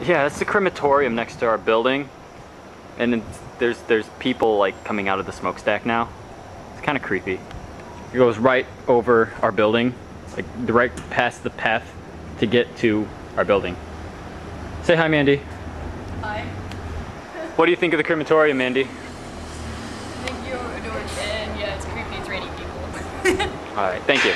Yeah, that's the crematorium next to our building. And there's there's people like coming out of the smokestack now. It's kind of creepy. It goes right over our building, like right past the path to get to our building. Say hi, Mandy. Hi. What do you think of the crematorium, Mandy? I think you. And yeah, it's creepy. It's raining people. All right, thank you.